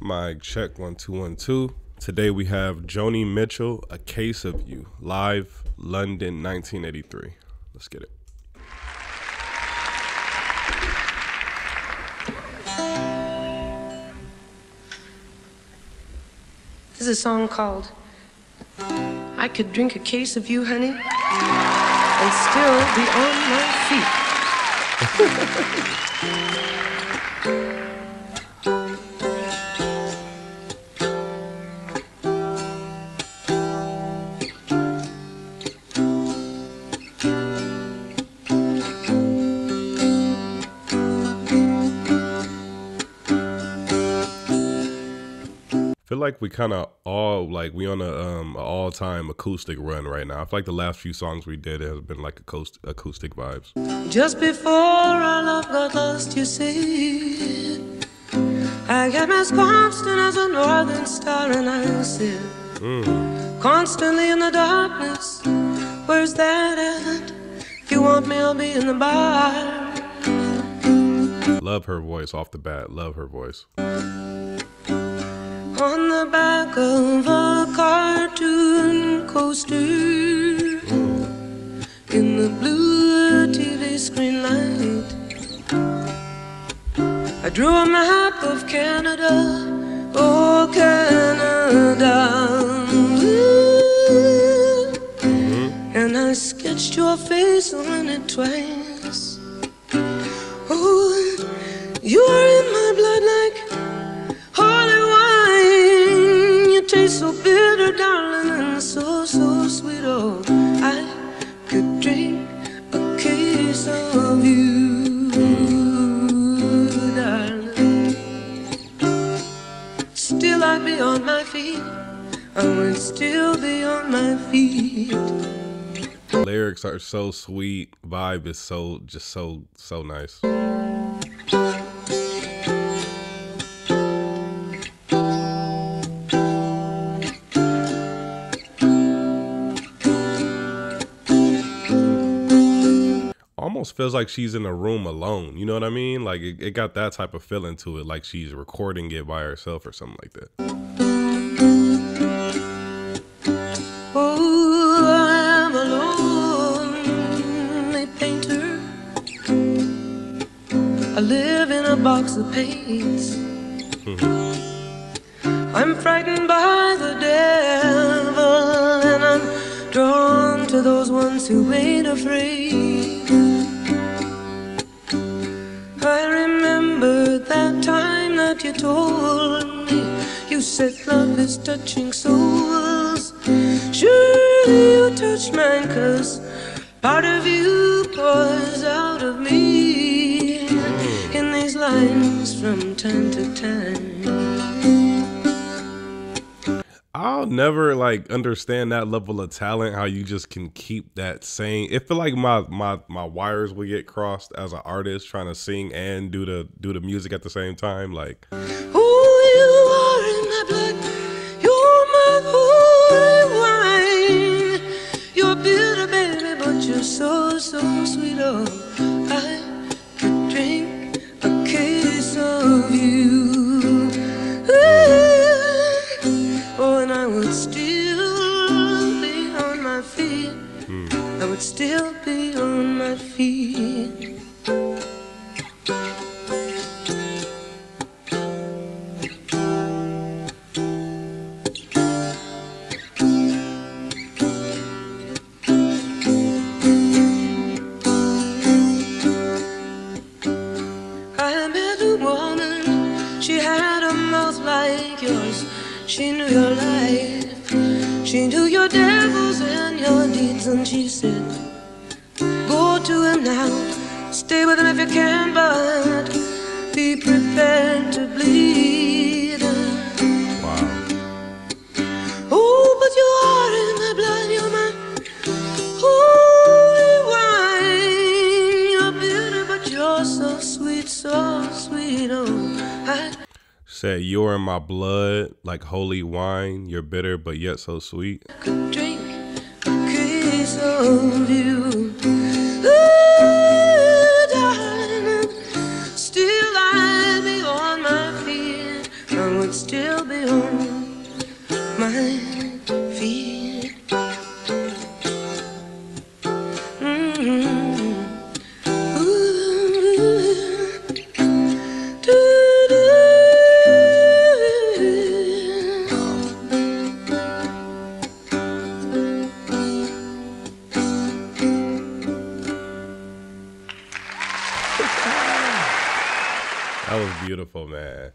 Mic check one two one two. Today we have Joni Mitchell, A Case of You, live London 1983. Let's get it. This is a song called I Could Drink a Case of You, Honey, and Still Be on My feel like we kind of all like we on a um a all time acoustic run right now. I feel like the last few songs we did have been like acoustic acoustic vibes. Just before our love got lost, you see, I got as constant as a northern star, and I sit mm. constantly in the darkness. Where's that at? If you want me, I'll be in the bar. Love her voice off the bat. Love her voice on the back of a cartoon coaster in the blue TV screen light. I drew a map of Canada, oh Canada, mm-hmm. and I sketched your face on it twice. Oh, you bitter, darling, and so, so sweet. Oh, I could drink a case of you, darling. Still, I'd be on my feet. I would still be on my feet. Lyrics are so sweet. Vibe is so, just so, so nice. Feels like she's in a room alone. You know what I mean? Like it, it got that type of feeling to it, like she's recording it by herself or something like that. Oh, I'm a lonely painter. I live in a box of paints. Mm-hmm. I'm frightened by the devil, and I'm drawn to those ones who ain't afraid. Told me you said love is touching souls. Surely you touched mine, cause part of you pours out of me in these lines from time to time. Never like understand that level of talent. How you just can keep that same. It feel like my my my wires will get crossed as an artist trying to sing and do the do the music at the same time. Like, so so sweet. Oh, I I would still be on my feet. I met a woman, she had a mouth like yours. She knew your life. She knew your devils and your deeds, and she said, Go to him now, stay with him if you can, but be prepared to bleed. Wow. Oh, but you are in my blood, you're my holy wine. You're bitter, but you're so sweet, so sweet. Oh, I Said, You're in my blood, like holy wine. You're bitter, but yet so sweet. Could drink a case of you. Beautiful, man.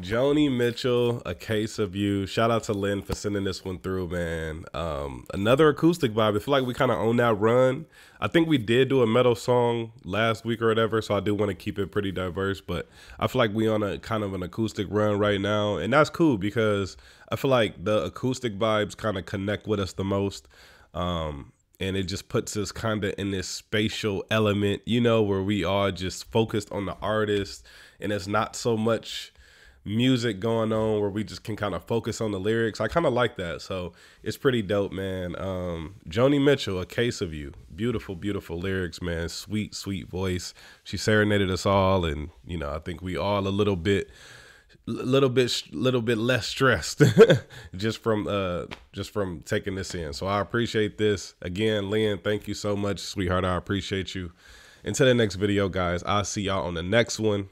Joni Mitchell, A Case of You. Shout out to Lynn for sending this one through, man. Um, another acoustic vibe. I feel like we kind of own that run. I think we did do a metal song last week or whatever, so I do want to keep it pretty diverse, but I feel like we on a kind of an acoustic run right now, and that's cool because I feel like the acoustic vibes kind of connect with us the most. Um, and it just puts us kind of in this spatial element, you know, where we are just focused on the artist and it's not so much music going on where we just can kind of focus on the lyrics. I kind of like that. So it's pretty dope, man. Um, Joni Mitchell, A Case of You. Beautiful, beautiful lyrics, man. Sweet, sweet voice. She serenaded us all. And, you know, I think we all a little bit little bit little bit less stressed just from uh just from taking this in. So i appreciate this. Again lynn thank you so much sweetheart. I appreciate you. Until the next video guys i'll see y'all on the next one.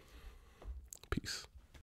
Peace